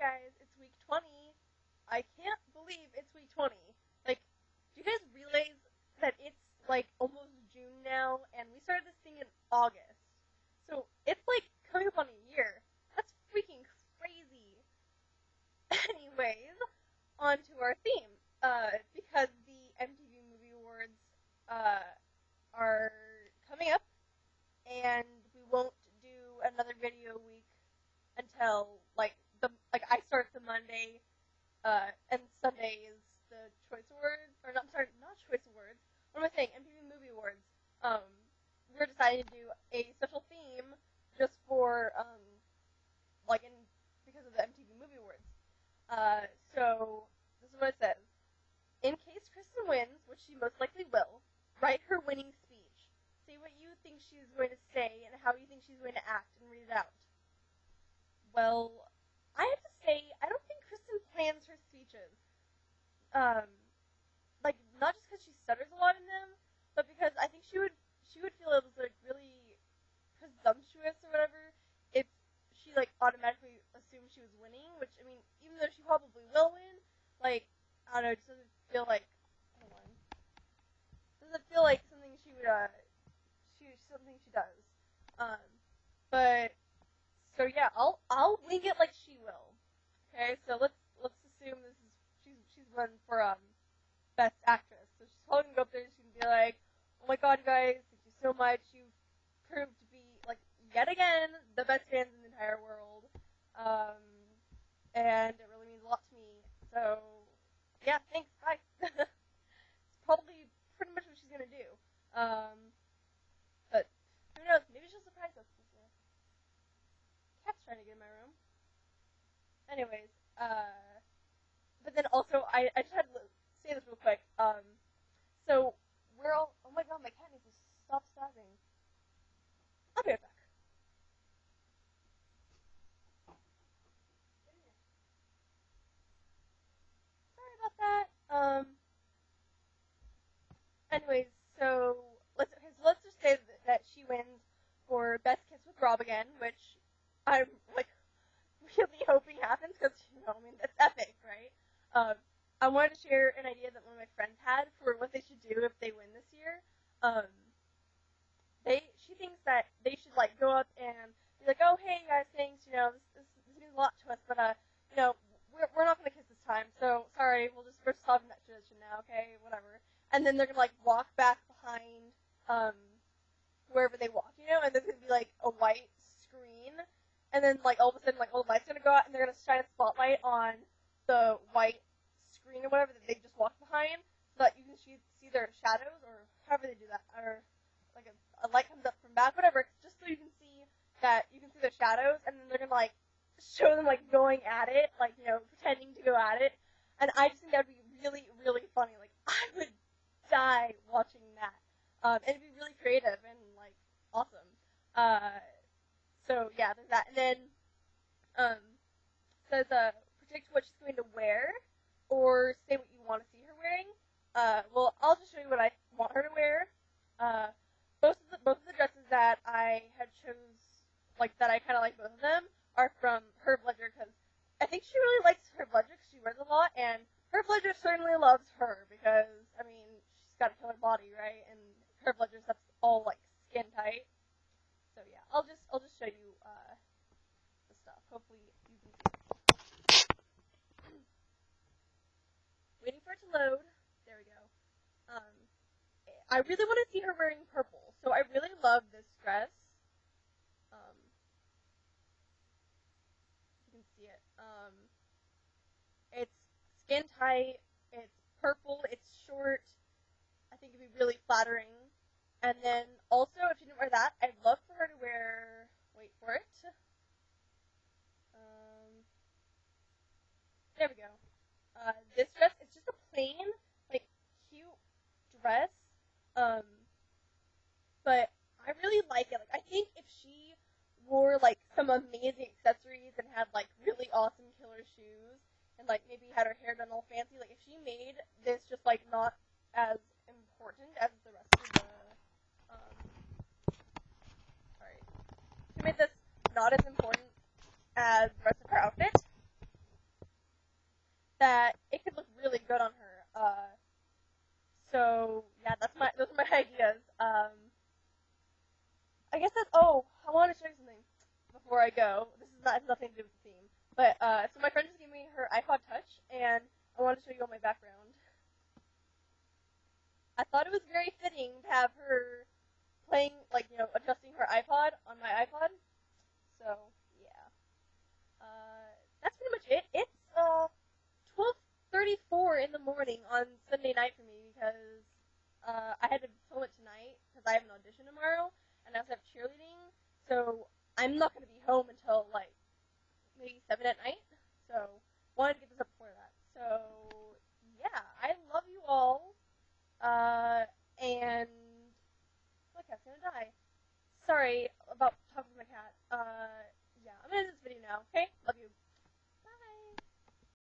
guys, it's week 20. I can't believe it's week 20. Like, do you guys realize that it's like almost June now, and we started this thing in August? So it's like coming up on a year. That's freaking crazy. Anyways, on to our theme. Uh, because the MTV Movie Awards uh, are coming up, and we won't do another video week until like the like I start Monday, uh, and Sunday is the Choice Awards, or not, sorry, not Choice Awards. What am I saying? MTV Movie Awards. Um, we're deciding to do a special theme just for um, like in because of the MTV Movie Awards. Uh, so this is what it says. In case Kristen wins, which she most likely will, write her winning speech. Say what you think she's going to say and how you think she's going to act and read it out. Well, I have to say, I don't think Kristen her speeches. Um, like not just because she stutters a lot in them, but because I think she would she would feel it was like really presumptuous or whatever if she like automatically assumed she was winning. Which I mean, even though she probably will win, like I don't know, it just doesn't feel like hold on, doesn't feel like something she would uh she something she does. Um, but so yeah, I'll I'll wing it like she will. Okay, so let's let's assume this is she's she's for um best actress. So she's holding up there she's gonna be like, Oh my god, guys, thank you so much. You've proved to be like yet again the best fans in the entire world. Um, and it really means a lot to me. So yeah, thanks. Bye. it's probably pretty much what she's gonna do. Um, but who knows? Maybe she'll surprise us this year. Cat's trying to get in my room. Anyways, uh, but then also I, I just had to say this real quick. Um, so we're all oh my god, my cat needs to stop stabbing. I'll be right back. Sorry about that. Um. Anyways, so let's let's just say that, that she wins for best kiss with Rob again, which I'm like really hoping happens because you know I mean that's epic, right? Um, I wanted to share an idea that one of my friends had for what they should do if they win this year. Um, they she thinks that they should like go up and be like, oh hey guys, thanks, you know this this, this means a lot to us, but uh, you know we're we're not gonna kiss this time, so sorry, we'll just we're solving that tradition now, okay, whatever. And then they're gonna like walk back behind um wherever they walk, you know, and there's gonna be like a white screen, and then like all of a sudden like all the lights gonna go out, and they're gonna shine a spotlight on the white screen or whatever that they just walked behind, so that you can see, see their shadows or however they do that, or like a, a light comes up from back, whatever, just so you can see that you can see their shadows, and then they're gonna like show them like going at it, like you know pretending to go at it, and I just think that'd be really really funny. Die watching that. Um, and it'd be really creative and like awesome. Uh, so yeah, there's that, and then um, says uh, predict what she's going to wear or say what you want to see her wearing. Uh, well, I'll just show you what I want her to wear. Uh, both of the both of the dresses that I had chose, like that I kind of like both of them, are from Hervé Léger because I think she really likes Hervé Léger because she wears a lot, and Hervé Léger certainly loves her because got a killer body, right? And Hervé Léger stuff's all like skin tight. So yeah, I'll just I'll just show you uh, the stuff. Hopefully you can see. Waiting for it to load. There we go. Um, I really want to see her wearing purple, so I really love this dress. Um, you can see it. Um, it's skin tight. It's purple. It's short. I think it'd be really flattering. And then also, if she didn't wear that, I'd love for her to wear. Wait for it. Um, there we go. Uh, this dress is just a plain, like, cute dress. Um, but I really like it. Like, I think if she wore like some amazing accessories and had like really awesome killer shoes and like maybe had her hair done all fancy, like if she made this just like not as important as so yeah, that's my those are my ideas. Um, I guess that's oh, I want to show you something before I go. This is not has nothing to do with the theme, but uh, so my friend just gave me her iPod Touch, and I want to show you all my background. I thought it was very fitting to have her playing, like you know, adjusting her iPod on my iPod. So yeah, uh, that's pretty much it. It's uh, 12:34 in the morning on Sunday night for me because uh, I had to film it tonight because I have an audition tomorrow, and I also have cheerleading. So I'm not going to be home until like maybe seven at night. So wanted to get this up before that. So yeah, I love you all.